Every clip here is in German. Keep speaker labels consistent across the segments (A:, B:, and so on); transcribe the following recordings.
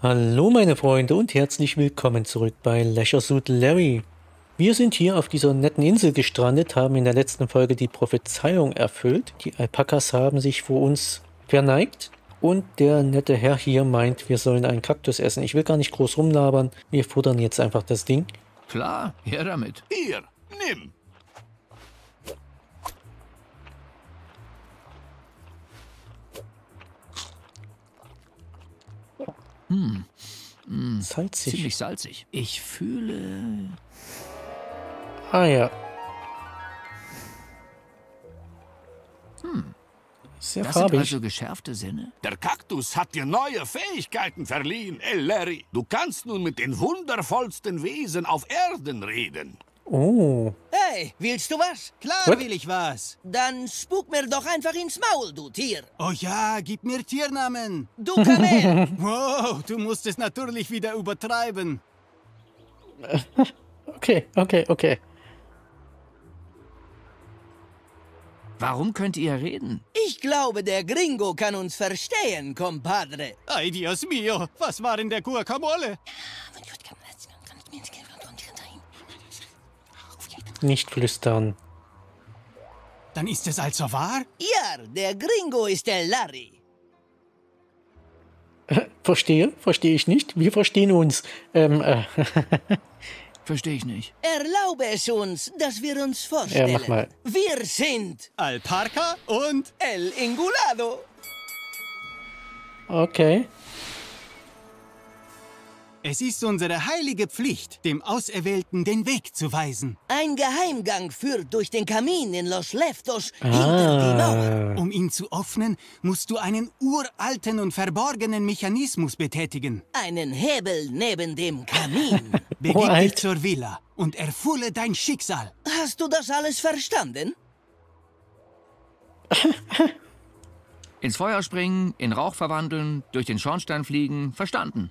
A: Hallo meine Freunde und herzlich willkommen zurück bei Leisure Suit Larry. Wir sind hier auf dieser netten Insel gestrandet, haben in der letzten Folge die Prophezeiung erfüllt. Die Alpakas haben sich vor uns verneigt und der nette Herr hier meint, wir sollen einen Kaktus essen. Ich will gar nicht groß rumlabern, wir futtern jetzt einfach das Ding.
B: Klar, her damit.
C: Hier, nimm.
A: Salzig.
B: Ziemlich salzig. Ich fühle...
A: Ah ja. Sehr
B: Das sind
A: farbig.
B: also geschärfte Sinne?
C: Der Kaktus hat dir neue Fähigkeiten verliehen, El Larry. Du kannst nun mit den wundervollsten Wesen auf Erden reden.
A: Oh,
D: Hey, willst du was?
E: Klar
A: What?
E: will ich was.
D: Dann spuck mir doch einfach ins Maul, du Tier.
E: Oh ja, gib mir Tiernamen.
D: Du Kamel.
E: Wow, du musst es natürlich wieder übertreiben.
A: okay, okay, okay.
B: Warum könnt ihr reden?
D: Ich glaube, der Gringo kann uns verstehen, compadre.
E: Ay, Dios mío, was war in der Guacamole?
A: Nicht flüstern.
E: Dann ist es also wahr?
D: Ja, der Gringo ist der Larry.
A: Verstehe, verstehe ich nicht. Wir verstehen uns. Ähm, äh,
B: Verstehe ich nicht.
D: Erlaube es uns, dass wir uns vorstellen.
A: Ja, mach mal.
D: Wir sind
E: Alparka und...
D: El Ingulado.
A: okay.
E: Es ist unsere heilige Pflicht, dem Auserwählten den Weg zu weisen.
D: Ein Geheimgang führt durch den Kamin in Los Leftos hinter die Mauer.
A: Ah,
E: Um ihn zu öffnen, musst du einen uralten und verborgenen Mechanismus betätigen.
D: Einen Hebel neben dem Kamin.
E: Begib dich zur Villa und erfülle dein Schicksal.
D: Hast du das alles verstanden?
B: Ins Feuer springen, in Rauch verwandeln, durch den Schornstein fliegen. Verstanden.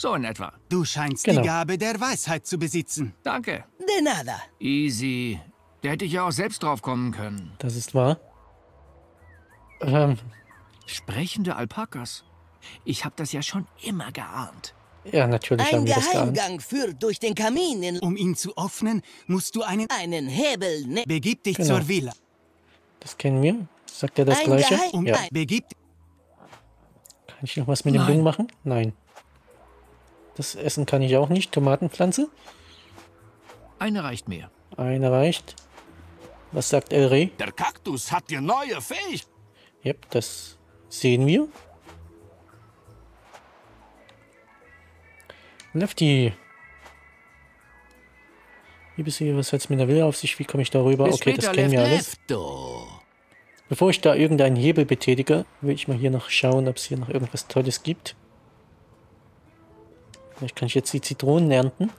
B: So in etwa.
E: Du scheinst
A: Genau.
E: die Gabe der Weisheit zu besitzen.
B: Danke.
D: De nada.
B: Easy. Da hätte ich ja auch selbst drauf kommen können.
A: das ist wahr. Ähm,
B: Sprechende Alpakas. Ich habe das ja schon immer geahnt.
A: ja, natürlich haben
D: Ein
A: wir das geahnt.
D: Geheimgang führt durch den Kamin in
E: Um ihn zu öffnen, musst du einen...
D: einen Hebel ne
E: Begib dich
A: Genau.
E: zur Villa.
A: Das kennen wir. Sagt er das
D: Ein
A: gleiche?
D: Geheim-
A: Ja.
E: Begib
A: Kann ich noch was mit dem
B: Nein.
A: Ding machen? Nein. Das Essen kann ich auch nicht. Tomatenpflanze?
B: Eine reicht mir.
A: Eine reicht. Was sagt El Rey?
C: Der Kaktus hat dir neue Fähigkeiten.
A: Yep, das sehen wir. Lefty. Liebe Sie, was hat's mit der Villa auf sich? Wie komme ich darüber?
B: Bis
A: Okay, das kennen wir alles. Bevor ich da irgendeinen Hebel betätige, will ich mal hier noch schauen, ob es hier noch irgendwas Tolles gibt. Vielleicht kann ich jetzt die Zitronen ernten.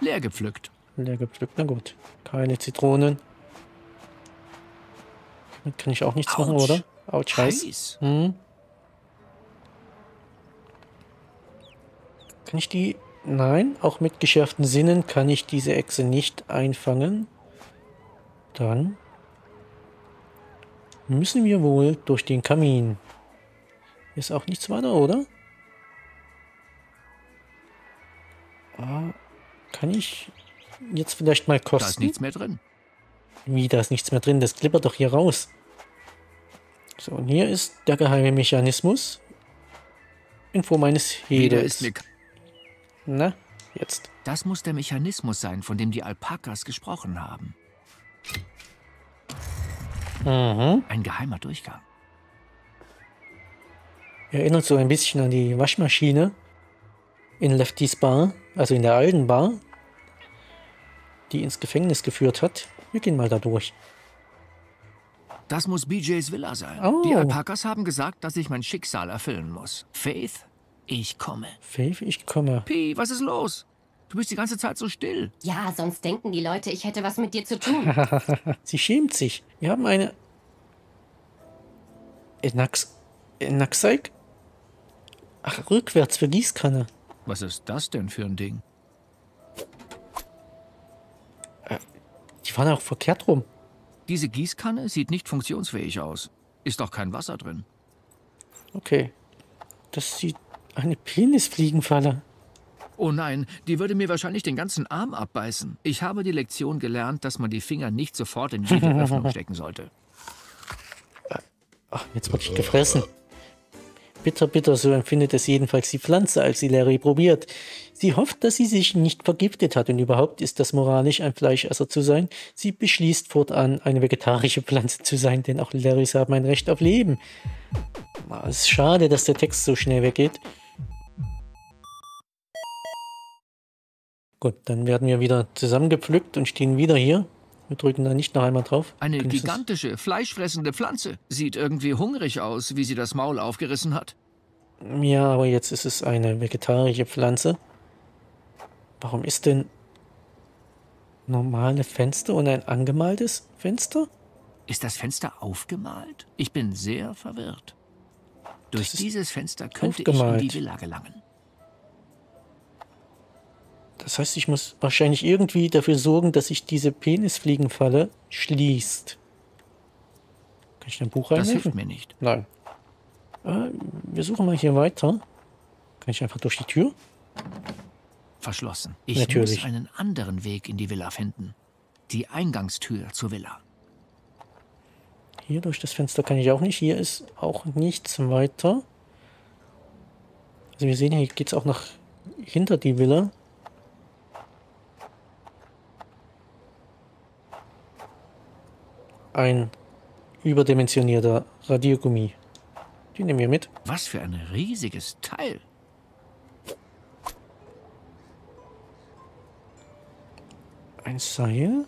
B: Leer gepflückt.
A: Leer gepflückt, na gut. Keine Zitronen. Damit kann ich auch nichts machen,
B: Autsch.
A: oder? Autsch, heiß.
B: Heiß.
A: Hm. Kann ich die... Nein, auch mit geschärften Sinnen kann ich diese Echse nicht einfangen. Dann müssen wir wohl durch den Kamin. Ist auch nichts weiter, oder? Ah, kann ich jetzt vielleicht mal
B: Da ist
A: kosten?
B: nichts mehr drin.
A: Wie, da ist nichts mehr drin. Das klippert doch hier raus. So, und hier ist der geheime Mechanismus. In Form eines
B: Wieder
A: Hebels.
B: ist mir... k-
A: Na, jetzt.
B: Das muss der Mechanismus sein, von dem die Alpakas gesprochen haben.
A: Mhm.
B: Ein geheimer Durchgang.
A: Erinnert so ein bisschen an die Waschmaschine in Lefty's Bar, also in der alten Bar, die ins Gefängnis geführt hat. Wir gehen mal da durch.
B: Das muss BJs Villa sein.
A: Oh.
B: Die Alpakas haben gesagt, dass ich mein Schicksal erfüllen muss. Faith, ich komme.
A: Faith, ich komme.
B: Pi, was ist los? Du bist die ganze Zeit so still.
F: Ja, sonst denken die Leute, ich hätte was mit dir zu tun.
A: Sie schämt sich. Wir haben eine... Enax... Enaxeik? Ach, rückwärts für Gießkanne.
B: Was ist das denn für ein Ding?
A: Die waren auch verkehrt rum.
B: Diese Gießkanne sieht nicht funktionsfähig aus. Ist doch kein Wasser drin.
A: Okay. Das sieht eine Penisfliegenfalle.
B: Oh nein, die würde mir wahrscheinlich den ganzen Arm abbeißen. Ich habe die Lektion gelernt, dass man die Finger nicht sofort in jede Öffnung stecken sollte.
A: Ach, jetzt wurde ich gefressen. Bitter, bitter, so empfindet es jedenfalls die Pflanze, als sie Larry probiert. Sie hofft, dass sie sich nicht vergiftet hat und überhaupt ist das moralisch, ein Fleischesser zu sein. Sie beschließt fortan, eine vegetarische Pflanze zu sein, denn auch Larrys haben ein Recht auf Leben. Es ist schade, dass der Text so schnell weggeht. Gut, dann werden wir wieder zusammengepflückt und stehen wieder hier. Wir drücken da nicht noch einmal drauf.
B: Eine
A: Wenigstens-
B: gigantische, fleischfressende Pflanze. Sieht irgendwie hungrig aus, wie sie das Maul aufgerissen hat.
A: Ja, aber jetzt ist es eine vegetarische Pflanze. Warum ist denn normale Fenster und ein angemaltes Fenster?
B: Ist das Fenster aufgemalt? Ich bin sehr verwirrt. Durch dieses Fenster könnte ich in
A: aufgemalt.
B: die Villa gelangen.
A: Das heißt, ich muss wahrscheinlich irgendwie dafür sorgen, dass sich diese Penisfliegenfalle schließt. Kann ich in ein Buch
B: Das
A: reinhelfen?
B: hilft mir nicht.
A: Nein. Äh, wir suchen mal hier weiter. Kann ich einfach durch die Tür?
B: Verschlossen. Ich
A: Natürlich.
B: muss einen anderen Weg in die Villa finden. Die Eingangstür zur Villa.
A: Hier durch das Fenster kann ich auch nicht. Hier ist auch nichts weiter. Also wir sehen, hier geht es auch nach hinter die Villa. Ein überdimensionierter Radiergummi. Den nehmen wir mit.
B: Was für ein riesiges Teil.
A: Ein Seil.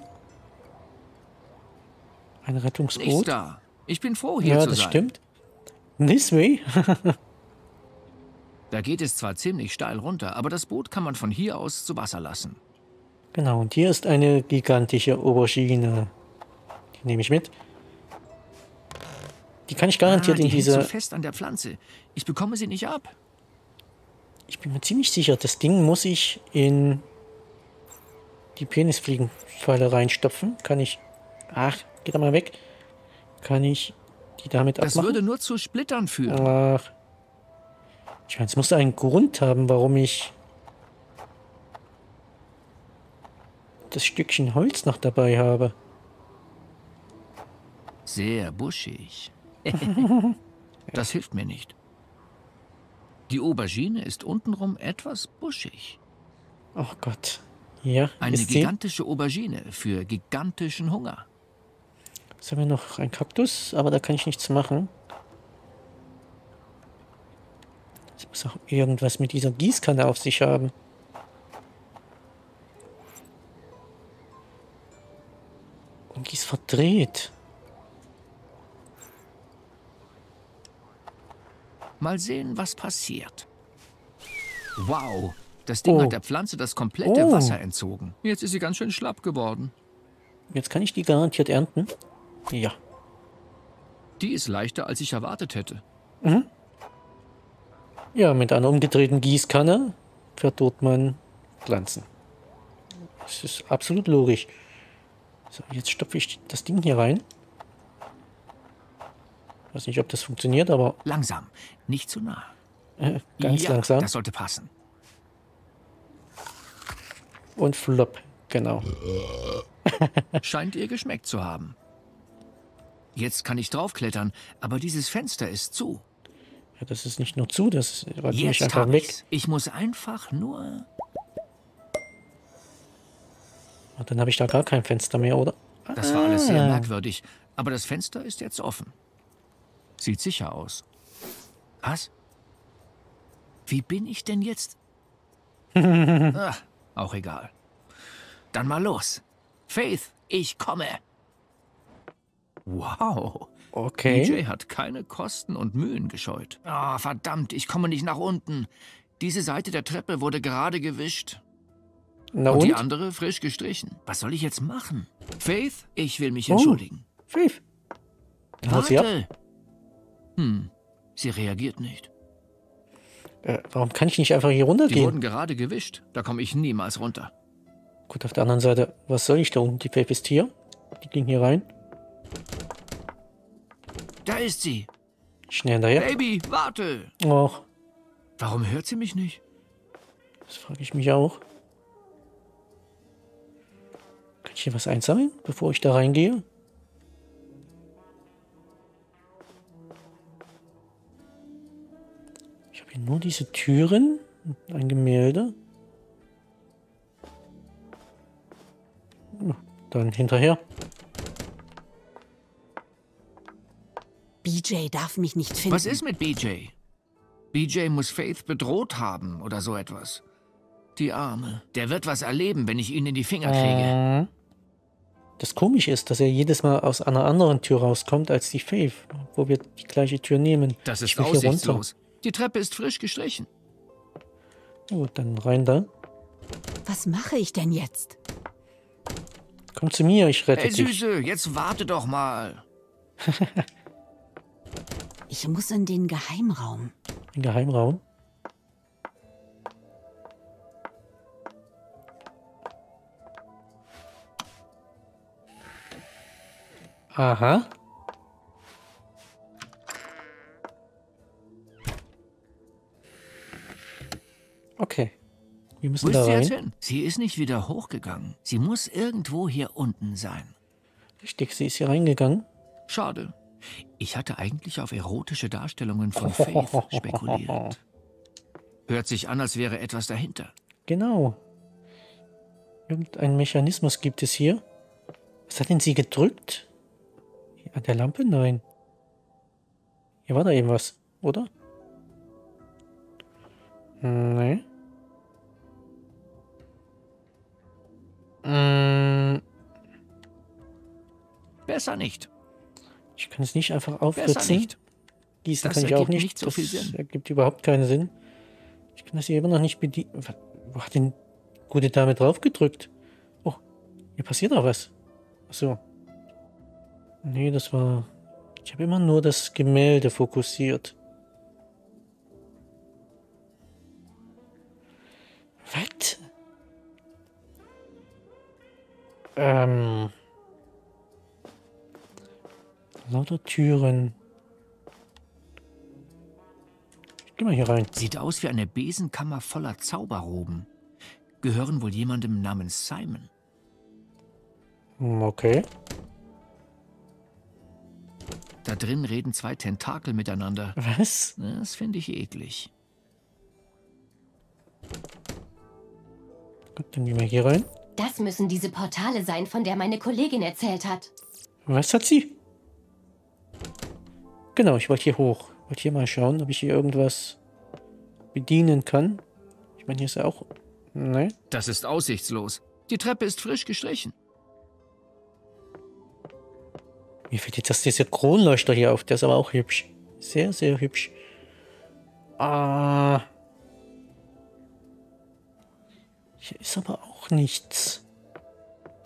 A: Ein Rettungsboot.
B: da. Ich bin froh, hier
A: Ja,
B: zu
A: das
B: sein.
A: stimmt. This way.
B: Da geht es zwar ziemlich steil runter, aber das Boot kann man von hier aus zu Wasser lassen.
A: Genau, und hier ist eine gigantische Aubergine. Die nehme ich mit. Die kann ich garantiert
B: ah, die
A: in
B: hängt so fest an der Pflanze. Ich bekomme sie nicht ab.
A: Ich bin mir ziemlich sicher, das Ding muss ich in die Penisfliegenfalle reinstopfen. Kann ich. Ach, geht da mal weg. Kann ich die damit
B: Das
A: abmachen?
B: würde nur zu Splittern führen.
A: Ach. Ich meine, es muss einen Grund haben, warum ich das Stückchen Holz noch dabei habe.
B: Sehr buschig. das hilft mir nicht. Die Aubergine ist untenrum etwas buschig.
A: Oh Gott. Ja,
B: Eine gigantische Aubergine für gigantischen Hunger.
A: Jetzt haben wir noch einen Kaktus, aber da kann ich nichts machen. Es muss auch irgendwas mit dieser Gießkanne auf sich haben. Und die ist verdreht.
B: Mal sehen, was passiert. Wow, das Ding
A: Oh.
B: hat der Pflanze das komplette
A: Oh.
B: Wasser entzogen. Jetzt ist sie ganz schön schlapp geworden.
A: Jetzt kann ich die garantiert ernten. Ja.
B: Die ist leichter, als ich erwartet hätte.
A: Ja, mit einer umgedrehten Gießkanne verdorrt man Pflanzen. Das ist absolut logisch. So, jetzt stopfe ich das Ding hier rein. Weiß nicht, ob das funktioniert, aber
B: Langsam, nicht zu nah.
A: äh, ganz
B: ja,
A: langsam.
B: Das sollte passen.
A: Und flop, genau.
B: Scheint ihr geschmeckt zu haben. Jetzt kann ich draufklettern, aber dieses Fenster ist zu.
A: Ja, das ist nicht nur zu, das räumt mich einfach weg.
B: ich's. Ich muss einfach nur...
A: Und dann habe ich da gar kein Fenster mehr, oder?
B: Das war alles sehr
A: Ah.
B: merkwürdig, aber das Fenster ist jetzt offen. Sieht sicher aus. Was? Wie bin ich denn jetzt? Ach, auch egal. Dann mal los. Faith, ich komme. Wow.
A: Okay.
B: DJ hat keine Kosten und Mühen gescheut. Ah, verdammt, ich komme nicht nach unten. Diese Seite der Treppe wurde gerade gewischt.
A: Na
B: Und,
A: und?
B: die andere frisch gestrichen. Was soll ich jetzt machen? Faith, ich will mich
A: Oh.
B: entschuldigen.
A: Faith.
B: Warte! Hm, sie reagiert nicht.
A: Äh, warum kann ich nicht einfach hier
B: Die
A: runtergehen?
B: wurden gerade gewischt. Da komme ich niemals runter.
A: Gut, auf der anderen Seite, was soll ich da unten? Die Faith ist hier. Die ging hier rein.
B: Da ist sie.
A: Schnell hinterher.
B: Baby, warte!
A: Och,
B: Warum hört sie mich nicht?
A: Das frage ich mich auch. Kann ich hier was einsammeln, bevor ich da reingehe? Nur diese Türen und ein Gemälde. Dann hinterher.
G: BJ darf mich nicht finden.
B: Was ist mit BJ? BJ muss Faith bedroht haben oder so etwas. Die Arme. Der wird was erleben, wenn ich ihn in die Finger kriege.
A: Mhm. Das Komische ist, dass er jedes Mal aus einer anderen Tür rauskommt als die Faith, wo wir die gleiche Tür nehmen.
B: Das ist
A: Ich will hier runter.
B: aussichtslos. Die Treppe ist frisch gestrichen.
A: Gut, dann rein da.
G: Was mache ich denn jetzt?
A: Komm zu mir, ich rette
B: Ey,
A: dich.
B: Süße, jetzt warte doch mal.
G: Ich muss in den Geheimraum.
A: Ein Geheimraum. Aha. Wir müssen
B: Wo ist
A: da
B: sie jetzt
A: rein.
B: hin? Sie ist nicht wieder hochgegangen. Sie muss irgendwo hier unten sein.
A: Richtig, sie ist hier reingegangen.
B: Schade. Ich hatte eigentlich auf erotische Darstellungen von Faith spekuliert. Hört sich an, als wäre etwas dahinter.
A: Genau. Irgendein Mechanismus gibt es hier. Was hat denn sie gedrückt? An der Lampe? Nein. Hier war da eben was, oder? Nee. Mm,
B: Besser nicht.
A: Ich kann es nicht einfach aufritzen.
B: nicht.
A: Gießen
B: Das
A: kann ich auch nicht.
B: nicht so
A: das
B: viel Sinn.
A: ergibt überhaupt keinen Sinn. Ich kann das hier immer noch nicht bedienen. Wo hat denn gute Dame drauf gedrückt? Oh, hier passiert auch was. Ach so. Nee, das war... Ich habe immer nur das Gemälde fokussiert. Ähm... Lauter Türen. Ich geh mal hier rein.
B: Sieht aus wie eine Besenkammer voller Zauberroben. Gehören wohl jemandem namens Simon.
A: Hm, Okay.
B: Da drin reden zwei Tentakel miteinander.
A: Was?
B: Das finde ich eklig.
A: Gut, dann gehen wir hier rein.
F: Das müssen diese Portale sein, von der meine Kollegin erzählt hat.
A: Was hat sie? Genau, ich wollte hier hoch. Wollte hier mal schauen, ob ich hier irgendwas bedienen kann. Ich meine, hier ist ja auch... Nein.
B: Das ist aussichtslos. Die Treppe ist frisch gestrichen.
A: Mir fällt jetzt erst dieser Kronleuchter hier auf. Der ist aber auch hübsch. Sehr, sehr hübsch. Ah. Hier ist aber auch nichts.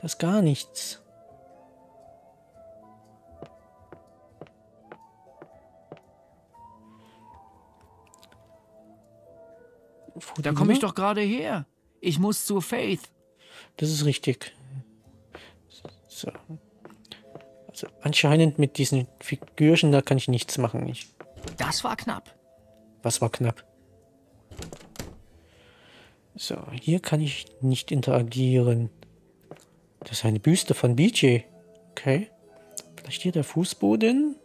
A: Das ist gar nichts. Wo
B: Da komme ich doch gerade her. Ich muss zu Faith.
A: Das ist richtig. So. Also anscheinend mit diesen Figürchen, da kann ich nichts machen. Ich,
B: Das war knapp.
A: was war knapp? So, hier kann ich nicht interagieren. Das ist eine Büste von BJ. Okay. Vielleicht hier der Fußboden?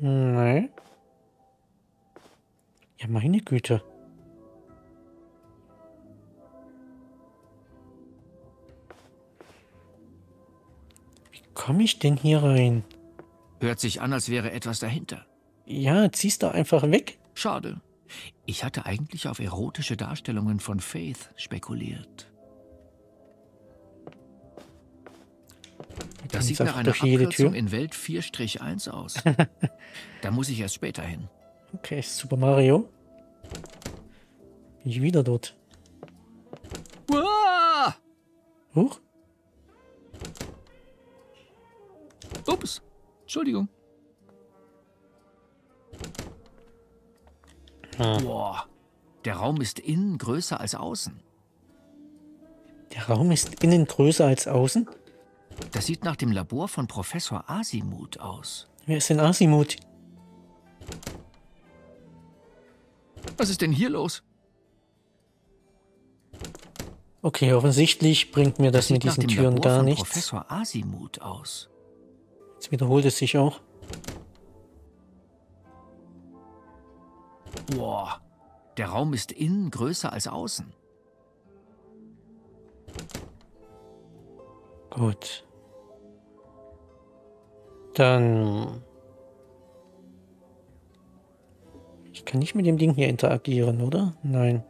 A: Nein. Ja, meine Güte. Wie komme ich denn hier rein?
B: Hört sich an, als wäre etwas dahinter.
A: Ja, ziehst du einfach weg.
B: Schade. Ich hatte eigentlich auf erotische Darstellungen von Faith spekuliert. Das sieht nach einer Abkürzung in Welt 4-1 aus. da muss ich erst später hin.
A: Okay, ist Super Mario. Bin ich wieder dort.
B: Uah!
A: Huch.
B: Ups. Entschuldigung. Boah. Der Raum ist innen größer als außen.
A: Der Raum ist innen größer als außen.
B: Das sieht nach dem Labor von Professor Asimut aus.
A: Wer ist denn Asimut?
B: Was ist denn hier los?
A: Okay, offensichtlich bringt mir das,
B: sieht
A: mit
B: nach
A: diesen
B: dem
A: Türen
B: Labor
A: gar
B: von
A: nichts.
B: Professor Asimut aus.
A: Jetzt wiederholt es sich auch.
B: Der Raum ist innen größer als außen.
A: Gut. Dann... Ich kann nicht mit dem Ding hier interagieren, oder? Nein.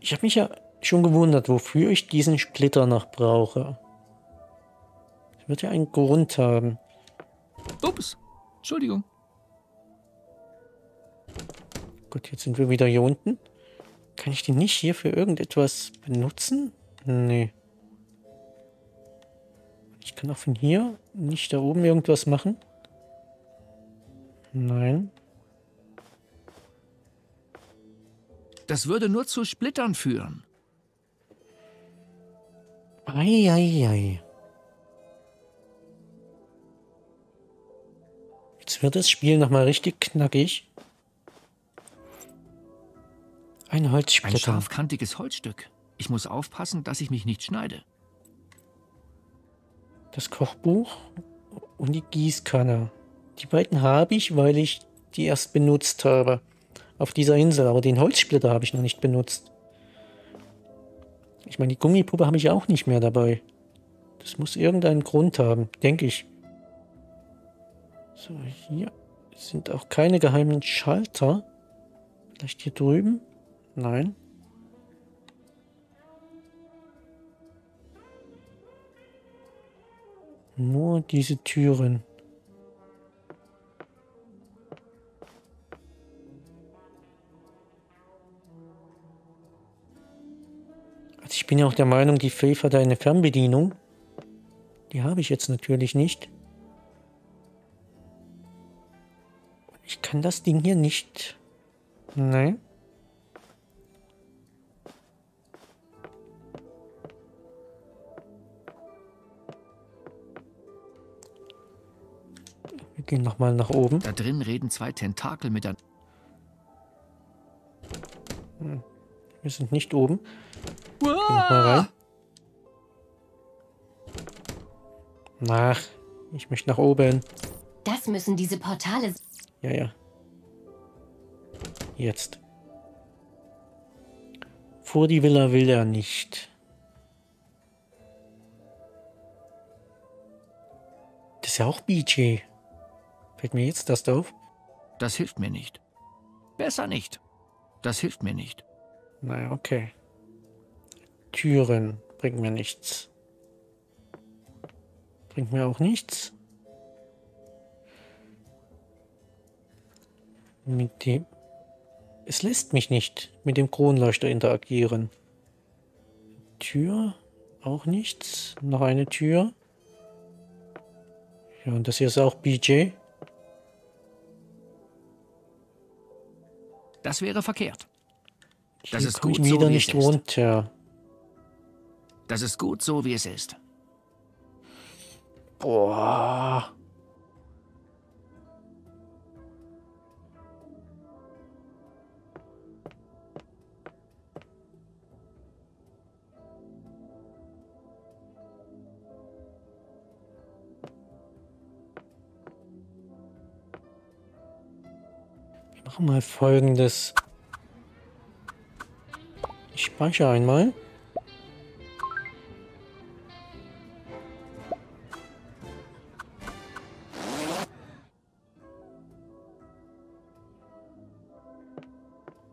A: Ich habe mich ja schon gewundert, wofür ich diesen Splitter noch brauche. Das wird ja einen Grund haben.
B: Ups, Entschuldigung.
A: Gut, jetzt sind wir wieder hier unten. Kann ich den nicht hier für irgendetwas benutzen? Nee. Ich kann auch von hier nicht da oben irgendwas machen. Nein.
B: Das würde nur zu Splittern führen.
A: Eieiei. Jetzt wird das Spiel nochmal richtig knackig. Ein
B: Ein
A: Holzsplitter.
B: scharfkantiges Holzstück. Ich muss aufpassen, dass ich mich nicht schneide.
A: das Kochbuch und die Gießkanne. Die beiden habe ich, weil ich die erst benutzt habe. Auf dieser Insel, aber den Holzsplitter habe ich noch nicht benutzt. Ich meine, die Gummipuppe habe ich auch nicht mehr dabei. Das muss irgendeinen Grund haben, denke ich. So, hier sind auch keine geheimen Schalter. Vielleicht hier drüben? Nein. Nur diese Türen. Also ich bin ja auch der Meinung, die Faith hat eine Fernbedienung. Die habe ich jetzt natürlich nicht. Ich kann das Ding hier nicht. Nein. Wir gehen nochmal nach oben.
B: Da drin reden zwei Tentakel miteinander.
A: Wir sind nicht oben. Geh nochmal rein. Nach. Ich möchte nach oben.
F: Das müssen diese Portale.
A: Ja, ja. Jetzt. Vor die Villa will er nicht. Das ist ja auch BJ. Fällt mir jetzt das auf?
B: Das hilft mir nicht. Besser nicht. Das hilft mir nicht.
A: Naja, okay. Türen bringen mir nichts. Bringt mir auch nichts. Mit dem... Es lässt mich nicht mit dem Kronleuchter interagieren. Tür? Auch nichts. Noch eine Tür. Ja, und das hier ist auch BJ.
B: Das wäre verkehrt. Das
A: Hier
B: ist gut so,
A: wieder
B: wie
A: nicht
B: es ist.
A: runter.
B: Das ist gut so, wie es ist.
A: Boah. Wir machen mal folgendes. Ich speichere einmal.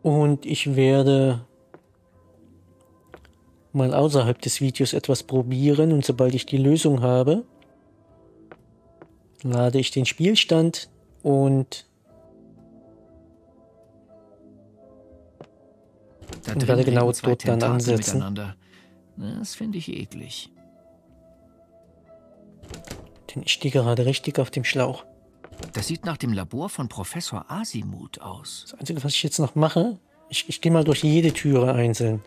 A: Und ich werde mal außerhalb des Videos etwas probieren und sobald ich die Lösung habe, lade ich den Spielstand und
B: Da
A: Und werde genau dort dann ansetzen.
B: Das finde ich eklig.
A: denn ich stehe gerade richtig auf dem Schlauch.
B: Das sieht nach dem Labor von Professor Asimut aus.
A: Das Einzige, was ich jetzt noch mache, ich, ich gehe mal durch jede Türe einzeln.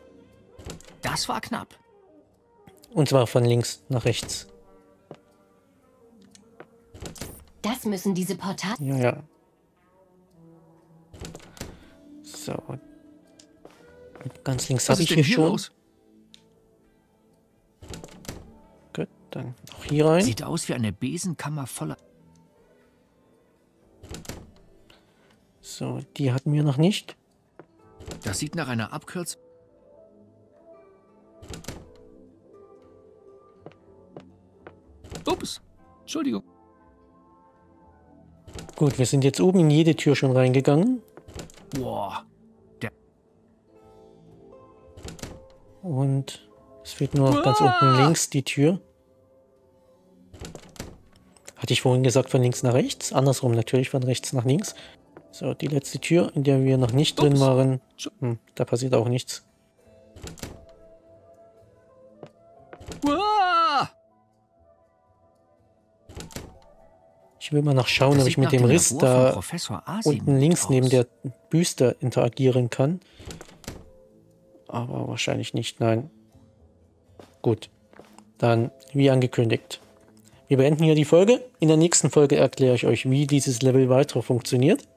B: Das war knapp.
A: Und zwar von links nach rechts.
F: Das Das müssen diese Portale...
A: Ja, ja. So. Ganz links habe ich hier schon.
B: los?
A: Gut, dann noch hier rein.
B: Sieht aus wie eine Besenkammer voller...
A: So, die hatten wir noch nicht.
B: Das sieht nach einer Abkürzung... Ups. Entschuldigung.
A: Gut, wir sind jetzt oben in jede Tür schon reingegangen.
B: Boah.
A: Und es fehlt nur noch ganz unten links die Tür. Hatte ich vorhin gesagt, von links nach rechts? Andersrum natürlich, von rechts nach links. So, die letzte Tür, in der wir noch nicht drin
B: Ups.
A: waren. Hm, da passiert auch nichts. Ich will mal noch schauen,
B: Das
A: ob ich mit dem Riss da unten links
B: aus.
A: neben der Büste interagieren kann. Aber wahrscheinlich nicht, nein. Gut, dann wie angekündigt. Wir beenden hier die Folge. In der nächsten Folge erkläre ich euch, wie dieses Level weiter funktioniert.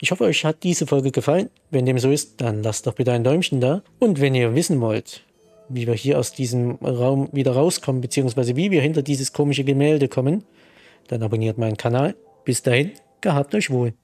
A: Ich hoffe, euch hat diese Folge gefallen. Wenn dem so ist, dann lasst doch bitte ein Däumchen da. Und wenn ihr wissen wollt, wie wir hier aus diesem Raum wieder rauskommen, beziehungsweise wie wir hinter dieses komische Gemälde kommen, dann abonniert meinen Kanal. Bis dahin, gehabt euch wohl.